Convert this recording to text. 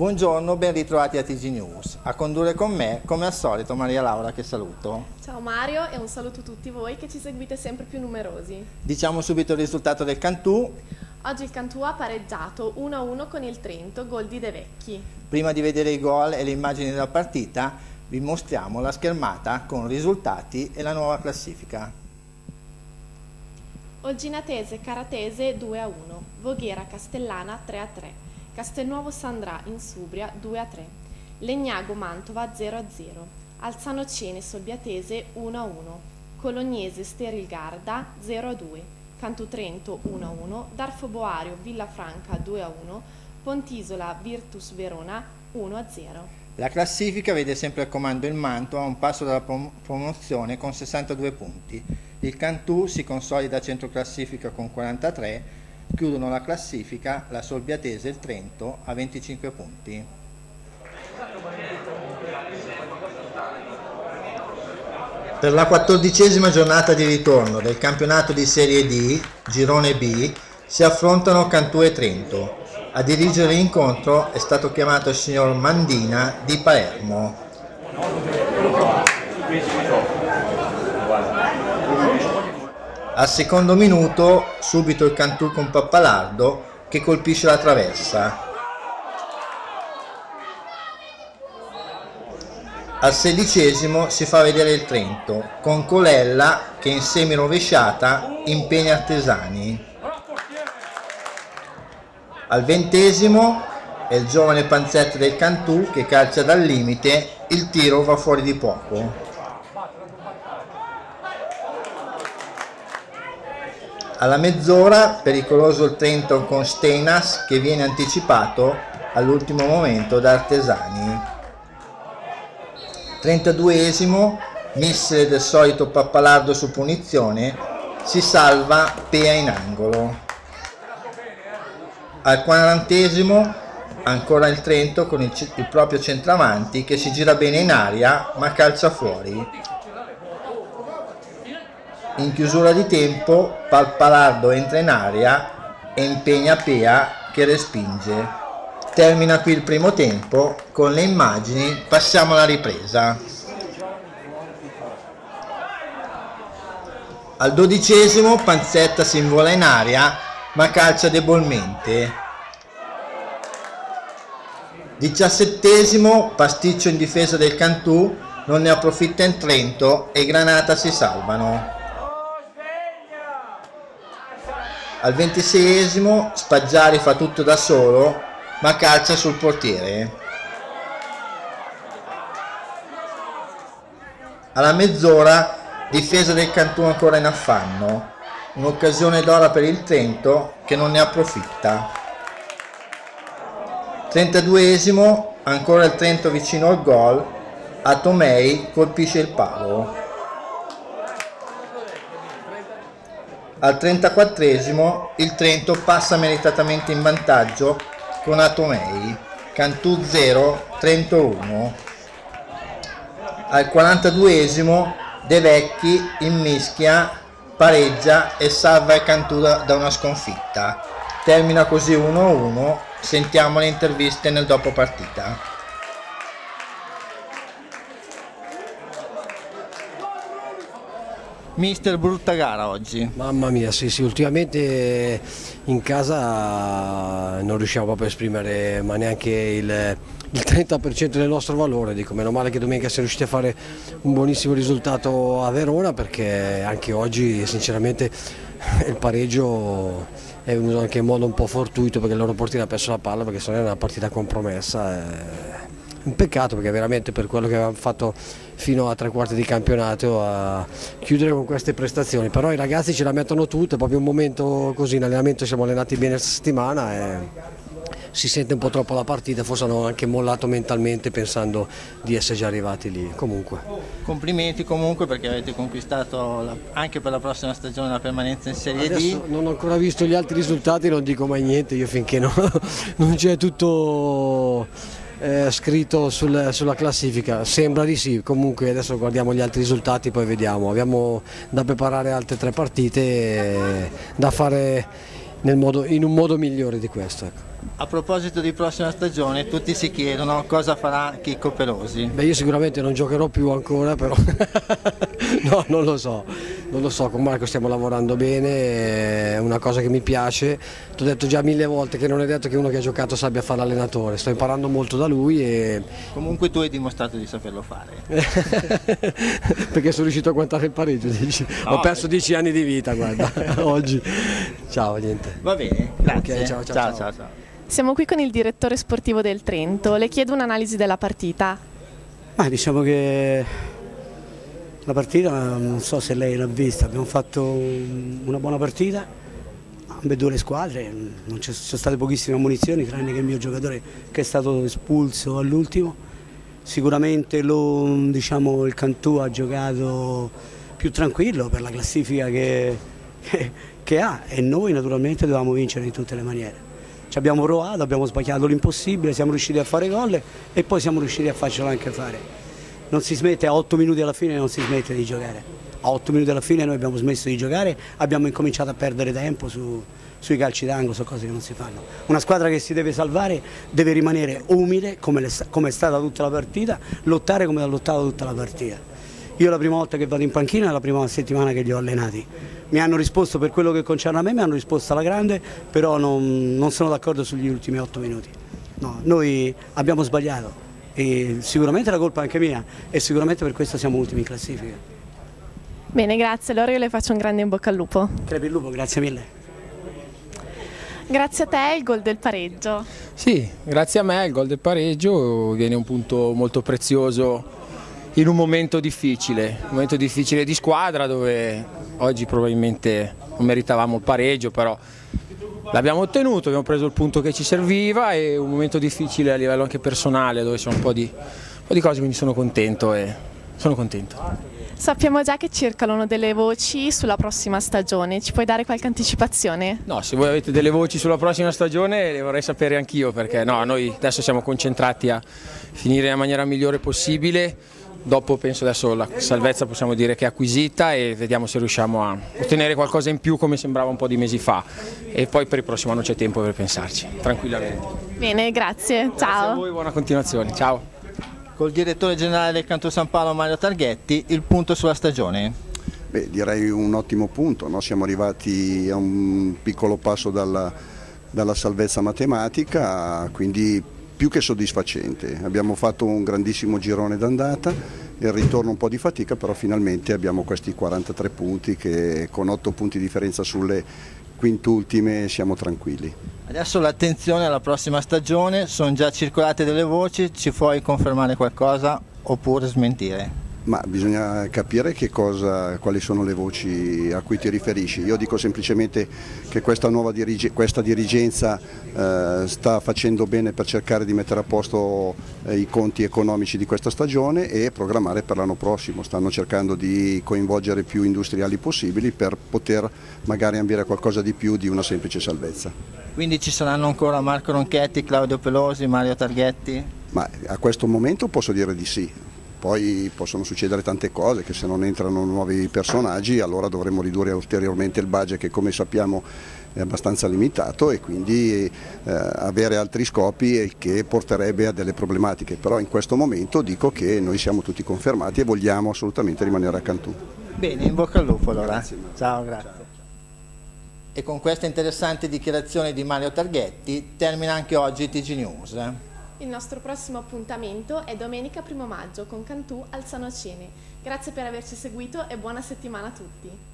Buongiorno, ben ritrovati a TG News. A condurre con me, come al solito, Maria Laura che saluto. Ciao Mario e un saluto a tutti voi che ci seguite sempre più numerosi. Diciamo subito il risultato del Cantù. Oggi il Cantù ha pareggiato 1-1 con il Trento, gol di De Vecchi. Prima di vedere i gol e le immagini della partita, vi mostriamo la schermata con risultati e la nuova classifica. Olginatese Caratese 2-1, Voghera Castellana 3-3. Castelnuovo Sandrà in Subria 2-3, Legnago Mantova 0-0, Alzano Cene Solbiatese 1-1, Colognese Sterilgarda 0-2, Cantu Trento 1-1, Darfo Boario Villafranca 2-1, Pontisola Virtus Verona 1-0. La classifica vede sempre al comando il Manto a un passo dalla promozione con 62 punti. Il Cantù si consolida a centro classifica con 43 Chiudono la classifica la Solbiatese e il Trento a 25 punti. Per la quattordicesima giornata di ritorno del campionato di Serie D, Girone B, si affrontano Cantù e Trento. A dirigere l'incontro è stato chiamato il signor Mandina di Palermo. Al secondo minuto subito il Cantù con Pappalardo che colpisce la traversa. Al sedicesimo si fa vedere il Trento con Colella che in semi rovesciata impegna Artesani. Al ventesimo è il giovane panzetto del Cantù che calcia dal limite, il tiro va fuori di poco. Alla mezz'ora pericoloso il Trento con Steinas che viene anticipato all'ultimo momento da Artesani. 32esimo, missile del solito Pappalardo su punizione, si salva Pea in angolo. Al quarantesimo ancora il Trento con il, il proprio centravanti che si gira bene in aria ma calcia fuori in chiusura di tempo Palpalardo entra in aria e impegna Pea che respinge. Termina qui il primo tempo, con le immagini passiamo alla ripresa. Al dodicesimo Panzetta si invola in aria ma calcia debolmente. Diciassettesimo Pasticcio in difesa del Cantù non ne approfitta in Trento e Granata si salvano. Al ventiseiesimo Spaggiari fa tutto da solo, ma calcia sul portiere. Alla mezz'ora difesa del Cantù ancora in affanno, un'occasione d'ora per il Trento che non ne approfitta. 32esimo, ancora il Trento vicino al gol, Atomei colpisce il palo. Al 34esimo il Trento passa meritatamente in vantaggio con Atomei, Cantù 0, Trento 1. Al 42esimo De Vecchi mischia, pareggia e salva il Cantù da una sconfitta. Termina così 1-1, sentiamo le interviste nel dopo partita. Mister, brutta gara oggi. Mamma mia, sì, sì, ultimamente in casa non riusciamo proprio a esprimere ma neanche il, il 30% del nostro valore, dico meno male che domenica siamo riusciti a fare un buonissimo risultato a Verona perché anche oggi sinceramente il pareggio è venuto anche in modo un po' fortuito perché il loro portiere ha perso la palla perché se no era una partita compromessa. Eh un peccato perché veramente per quello che avevamo fatto fino a tre quarti di campionato a chiudere con queste prestazioni, però i ragazzi ce la mettono tutte, proprio un momento così, in allenamento siamo allenati bene questa settimana e si sente un po' troppo la partita, forse hanno anche mollato mentalmente pensando di essere già arrivati lì. Comunque. Complimenti comunque perché avete conquistato la, anche per la prossima stagione la permanenza in Serie Adesso D. Non ho ancora visto gli altri risultati, non dico mai niente, io finché no, non c'è tutto eh, scritto sul, sulla classifica? Sembra di sì, comunque adesso guardiamo gli altri risultati poi vediamo, abbiamo da preparare altre tre partite da fare modo, in un modo migliore di questo. Ecco. A proposito di prossima stagione, tutti si chiedono cosa farà Chicco Pelosi. Beh, io sicuramente non giocherò più ancora, però no, non lo so, non lo so, con Marco stiamo lavorando bene, è una cosa che mi piace, ti ho detto già mille volte che non è detto che uno che ha giocato sappia fare l'allenatore, sto imparando molto da lui e... Comunque tu hai dimostrato di saperlo fare. Perché sono riuscito a guardare il pareggio, dici? No, ho perso dieci anni di vita, guarda, oggi. Ciao, niente. Va bene, grazie. Okay, ciao, ciao, ciao. ciao. ciao. Siamo qui con il direttore sportivo del Trento, le chiedo un'analisi della partita. Ma diciamo che la partita non so se lei l'ha vista, abbiamo fatto una buona partita, ambedue le squadre, non ci sono state pochissime munizioni tranne che il mio giocatore che è stato espulso all'ultimo. Sicuramente lo, diciamo, il Cantù ha giocato più tranquillo per la classifica che, che, che ha e noi naturalmente dovevamo vincere in tutte le maniere. Ci abbiamo provato, abbiamo sbagliato l'impossibile, siamo riusciti a fare gol e poi siamo riusciti a farcelo anche fare. Non si smette, a 8 minuti alla fine non si smette di giocare. A 8 minuti alla fine noi abbiamo smesso di giocare, abbiamo incominciato a perdere tempo su, sui calci d'angolo, sono cose che non si fanno. Una squadra che si deve salvare deve rimanere umile come, come è stata tutta la partita, lottare come ha lottato tutta la partita. Io la prima volta che vado in panchina è la prima settimana che li ho allenati mi hanno risposto per quello che concerne a me, mi hanno risposto alla grande, però non, non sono d'accordo sugli ultimi otto minuti. No, noi abbiamo sbagliato e sicuramente la colpa è anche mia e sicuramente per questo siamo ultimi in classifica. Bene, grazie. Allora io le faccio un grande in bocca al lupo. Crepi il lupo, grazie mille. Grazie a te il gol del pareggio. Sì, grazie a me il gol del pareggio viene un punto molto prezioso in un momento difficile, un momento difficile di squadra dove oggi probabilmente non meritavamo il pareggio, però l'abbiamo ottenuto, abbiamo preso il punto che ci serviva e un momento difficile a livello anche personale dove sono un po' di, un po di cose, quindi sono contento e sono contento. Sappiamo già che circolano delle voci sulla prossima stagione, ci puoi dare qualche anticipazione? No, se voi avete delle voci sulla prossima stagione le vorrei sapere anch'io perché no, noi adesso siamo concentrati a finire nella maniera migliore possibile Dopo penso adesso la salvezza possiamo dire che è acquisita e vediamo se riusciamo a ottenere qualcosa in più come sembrava un po' di mesi fa e poi per il prossimo anno c'è tempo per pensarci, tranquillamente. Bene, grazie, ciao. Grazie a voi, buona continuazione, ciao. Col direttore generale del Canto San Paolo Mario Targhetti, il punto sulla stagione. Beh, direi un ottimo punto, no? siamo arrivati a un piccolo passo dalla, dalla salvezza matematica, quindi più che soddisfacente. Abbiamo fatto un grandissimo girone d'andata, il ritorno un po' di fatica, però finalmente abbiamo questi 43 punti che con 8 punti di differenza sulle quintultime siamo tranquilli. Adesso l'attenzione alla prossima stagione, sono già circolate delle voci, ci puoi confermare qualcosa oppure smentire? Ma bisogna capire cosa, quali sono le voci a cui ti riferisci. Io dico semplicemente che questa nuova dirige, questa dirigenza eh, sta facendo bene per cercare di mettere a posto eh, i conti economici di questa stagione e programmare per l'anno prossimo. Stanno cercando di coinvolgere più industriali possibili per poter magari ambire a qualcosa di più di una semplice salvezza. Quindi ci saranno ancora Marco Ronchetti, Claudio Pelosi, Mario Targhetti? Ma a questo momento posso dire di sì poi possono succedere tante cose che se non entrano nuovi personaggi allora dovremo ridurre ulteriormente il budget che come sappiamo è abbastanza limitato e quindi eh, avere altri scopi che porterebbe a delle problematiche, però in questo momento dico che noi siamo tutti confermati e vogliamo assolutamente rimanere a Cantù. Bene, in bocca al lupo allora. Grazie, Ciao, grazie. E con questa interessante dichiarazione di Mario Targhetti termina anche oggi TG News. Il nostro prossimo appuntamento è domenica 1 maggio con Cantù al Sanocene. Grazie per averci seguito e buona settimana a tutti.